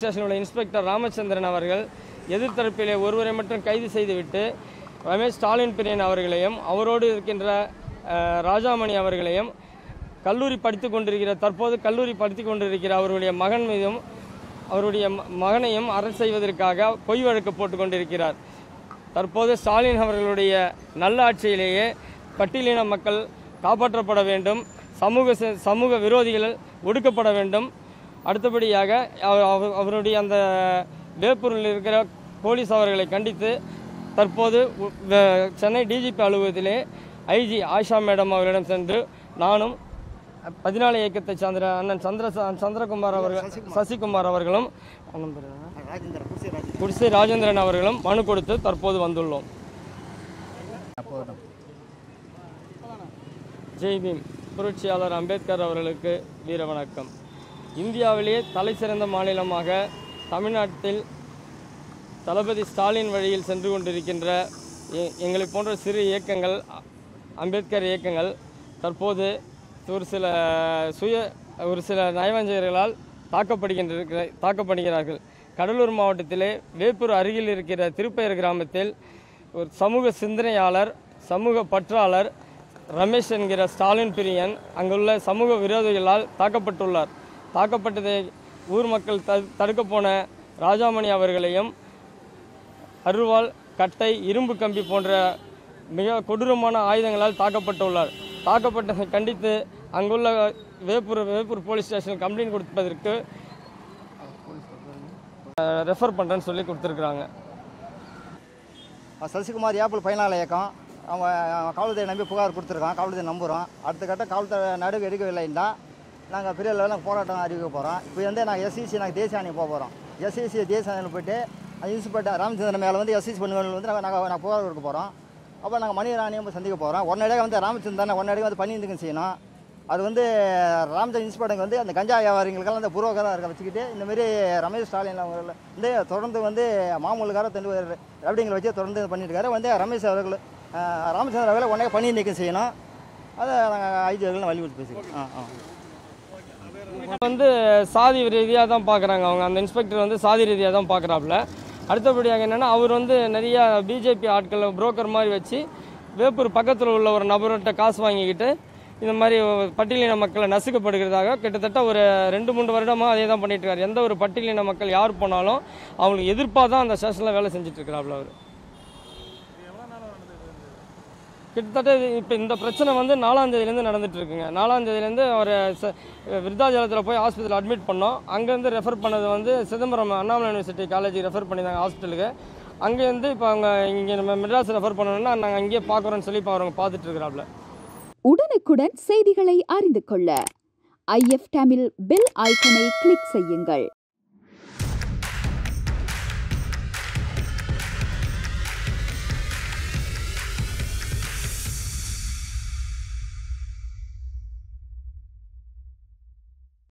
Station inspector Ramachandran அவர்கள் எதிர்த்தரப்பிலே ஒருவரை மட்டும் கைது செய்துவிட்டு ரமேஷ் ஸ்டாலின் பிரியன் அவர்களையும் அவரோடு இருக்கின்ற ராஜாமணி அவர்களையும் கல்லூரி படித்து கொண்டிருக்கிற தற்போது கல்லூரி படித்து கொண்டிருக்கிற அவருடைய மகன் மீதும் அவருடைய ம- மகனையும் அரசு செய்வதற்காக பொய் வழக்கு போட்டு கொண்டிருக்கிறார். தற்போது ஸ்டாலின் அவர்களுடைய நல்லாட்சியிலேயே பட்டியலின மக்கள் காப்பாற்றப்பட வேண்டும் சமூக சமூக விரோதிகள் ஒடுக்கப்பட வேண்டும் அடுத்தபடியாக அவர் அவருடைய அந்த வேப்பூரில் இருக்கிற போலீஸ் அவர்களை கண்டித்து தற்போது சென்னை டிஜிபி அலுவலகத்திலே ஐஜி ஆஷா மேடம் அவர்களிடம் சென்று நானும் பதினாலு இயக்கத்தை சார்ந்த அண்ணன் சந்திர சந்திரகுமார் அவர்கள் சசிகுமார் அவர்களும் குடிசை ராஜேந்திரன் அவர்களும் மனு கொடுத்து தற்போது வந்துள்ளோம். போதும் ஜெய் பீம் புரட்சியாளர் அம்பேத்கர் அவர்களுக்கு வீர வணக்கம். இந்தியாவிலேயே தலை சிறந்த மாநிலமாக தமிழ்நாட்டில் தளபதி ஸ்டாலின் வழியில் சென்று கொண்டிருக்கின்ற எ- எங்களை போன்ற சிறு இயக்கங்கள் அம்பேத்கர் இயக்கங்கள் தற்போது ஒரு சில சுய ஒரு சில நயவஞ்சகர்களால் தாக்கப்படுகின்ற தாக்கப்படுகிறார்கள். கடலூர் மாவட்டத்திலே வேப்பூர் அருகில் இருக்கிற திருப்பயர் கிராமத்தில் ஒரு சமூக சிந்தனையாளர் சமூக பற்றாளர் ரமேஷ் என்கிற ஸ்டாலின் பிரியன் அங்குள்ள சமூக விரோதிகளால் தாக்கப்பட்டுள்ளார். தாக்கப்பட்டதை ஊர் மக்கள் த தடுக்க போன ராஜாமணி அவர்களையும் அருவாள் கட்டை இரும்பு கம்பி போன்ற மிக கொடூரமான ஆயுதங்களால் தாக்கப்பட்டுள்ளார். தாக்கப்பட்டதை கண்டித்து அங்குள்ள வேப்பூர் வேப்பூர் போலீஸ் ஸ்டேஷனில் கம்ப்ளைண்ட் கொடுப்பதற்கு ரெஃபர் பண்ணுறேன்னு சொல்லி கொடுத்துருக்குறாங்க. சசிகுமார் ஏப்பிள் பயனாளர் இயக்கம். அவங்க காவல்துறை நம்பி புகார் கொடுத்துருக்கான். காவல்துறை நம்புகிறோம் அடுத்த கட்டம் காவல்துறை நடவடிக்கை எடுக்கவில்லைன்னா நாங்கள் பெரிய லெவலில் போராட்டம் அறிவிக்க போகிறோம் இப்போ வந்து நாங்கள் எஸ்சிசி நாங்கள் தேசிய ஆணையம் போக போகிறோம் எஸ்சிசி தேசிய ஆணையம் போயிட்டு அந்த இன்ஸ்பெக்டர் ராமச்சந்திரன் மேலே வந்து எஸ்சிசி பண்ணுவதில் வந்து நாங்கள் நாங்கள் நான் புகார் கொடுக்க போகிறோம் அப்போ நாங்கள் மணி ராணியம் சந்திக்க போகிறோம் உடனடியாக வந்து ராமச்சந்திரன் உடனடியாக வந்து பண்ணி இருந்துக்கும் செய்யணும். அது வந்து ராமச்சந்திரன் இன்ஸ்பெக்டர் வந்து அந்த கஞ்சா வியாபாரிகளுக்கெல்லாம் அந்த புரோக்கராக இருக்க வச்சுக்கிட்டு இந்தமாரி ரமேஷ் ஸ்டாலின் அவர்கள் வந்து தொடர்ந்து வந்து மாமூலுக்கார தண்டு ரவுடிங்களை வச்சு தொடர்ந்து பண்ணிட்டுருக்காரு வந்து ரமேஷ் அவர்கள் ராமச்சந்திரன் அவர்களை உடனே பணி நீக்கம் செய்யணும். அதை நாங்கள் ஐஜி அவர்கள் வலியுறுத்தி பேசிக்கிறோம். ஆ ஆ. வந்து சாதி ரீதியாக தான் பார்க்குறாங்க அவங்க. அந்த இன்ஸ்பெக்டர் வந்து சாதி ரீதியாக தான் பார்க்குறாப்புல அடுத்தபடியாக என்னென்னா அவர் வந்து நிறைய பிஜேபி ஆட்களை புரோக்கர் மாதிரி வச்சு வேப்பூர் பக்கத்தில் உள்ள ஒரு நபர்கிட்ட காசு வாங்கிக்கிட்டு இந்த மாதிரி பட்டியலின மக்களை நசுக்கப்படுகிறதாக கிட்டத்தட்ட ஒரு ரெண்டு மூன்று வருடமாக அதே தான் பண்ணிட்டு இருக்காரு. எந்த ஒரு பட்டியலின மக்கள் யார் போனாலும் அவங்களுக்கு எதிர்ப்பாக தான் அந்த ஸ்டேஷனில் வேலை செஞ்சுட்டு இருக்கிறாப்புல அவர். கிட்டத்தட்ட இப்போ இந்த பிரச்சனை வந்து நாலாம் தேதியிலேருந்து நடந்துட்டு இருக்குங்க. நாலாம் தேதியிலேருந்து அவர் ச- விருத்தாச்சலத்தில் போய் ஹாஸ்பிட்டல் அட்மிட் பண்ணோம். அங்கேருந்து ரெஃபர் பண்ணது வந்து சிதம்பரம் அண்ணாமலை யூனிவர்சிட்டி காலேஜுக்கு ரெஃபர் பண்ணியிருந்தாங்க ஹாஸ்பிட்டலுக்கு அங்கேருந்து இப்போ அவங்க இங்கே நம்ம மெட்ராஸ் ரெஃபர் பண்ணணும்னா நாங்கள் அங்கேயே பார்க்குறோன்னு சொல்லி இப்போ அவங்க பார்த்துட்டு இருக்கிறாப்ல உடனுக்குடன் செய்திகளை அறிந்து கொள்ள. ஐஎஃப் டேமில் பெல் ஐக்கனை கிளிக் செய்யுங்கள்.